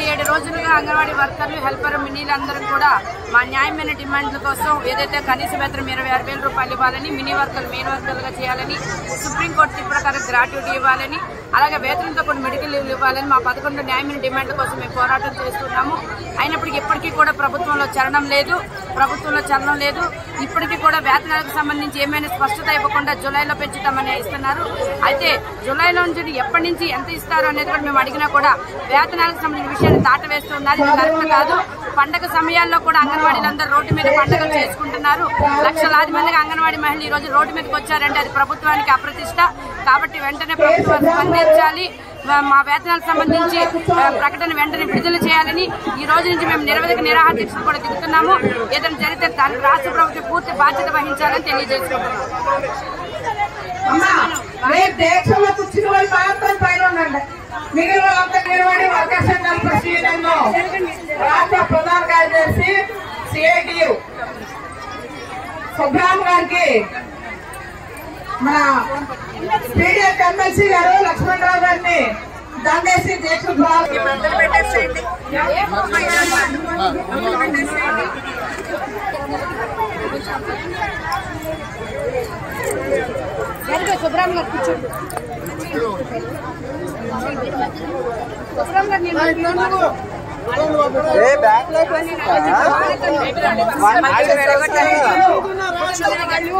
ముప్పై ఏడు రోజులుగా అంగన్వాడీ వర్కర్లు హెల్పర్ మినీలు అందరూ కూడా మా న్యాయమైన డిమాండ్ల కోసం ఏదైతే కనీస వేతనం ఇరవై ఆరు వేల రూపాయలు ఇవ్వాలని మినీ వర్కర్లు మెయిన్ వర్కర్లుగా చేయాలని సుప్రీంకోర్టు తీర్పు ప్రకారం గ్రాట్యుటీ ఇవ్వాలని అలాగే వేతనంతో కొన్ని మెడికల్ లీవ్లు ఇవ్వాలని మా పదకొండు న్యాయమైన డిమాండ్ కోసం మేము పోరాటం చేస్తున్నాము. అయినప్పటికీ ఇప్పటికీ కూడా ప్రభుత్వంలో చరణం లేదు ప్రభుత్వంలో చలనం లేదు. ఇప్పటికీ కూడా వేతనాలకు సంబంధించి ఏమైనా స్పష్టత ఇవ్వకుండా జూలైలో పెంచుతామని ఇస్తున్నారు. అయితే జూలైలో నుంచి ఎప్పటి నుంచి ఎంత ఇస్తారు అనేది కూడా మేము అడిగినా కూడా వేతనాలకు సంబంధించిన విషయాన్ని దాటవేస్తున్నారు. ఇది కరెక్ట్ కాదు. పండగ సమయాల్లో కూడా అంగన్వాడీలందరూ రోడ్డు మీద పండుగలు చేసుకుంటున్నారు. లక్షలాది మందికి అంగన్వాడీ మహిళలు ఈ రోజు రోడ్డు మీదకి వచ్చారంటే అది ప్రభుత్వానికి అప్రతిష్ట. కాబట్టి వెంటనే ప్రభుత్వం స్పందించాలి. మా- వేతనాలకు సంబంధించి ప్రకటన వెంటనే విడుదల చేయాలని ఈ రోజు నుంచి మేము నిరవధిక నిరాహార దీక్షలు కూడా దిగుతున్నాము ఏదైనా జరిగితే దానికి రాష్ట్ర ప్రభుత్వం పూర్తి బాధ్యత వహించాలని తెలియజేసుకుంటున్నాము. అమ్మా మిగిలిన వాళ్ళంతా నిలబడి వర్కర్ రాష్ట్ర ప్రధాన కార్యదర్శి సిఐటియు సుబ్రామ్ గారికి మన పీడిఎఫ్ ఎమ్మెల్సీ గారు లక్ష్మణరావు గారిని దండేసి దీక్ష సుబ్రామ్ గారు కూర్చోండి సుబ్రామ్ గారు నేను ఏపీ అంగన్వాడీ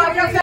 వర్కర్స్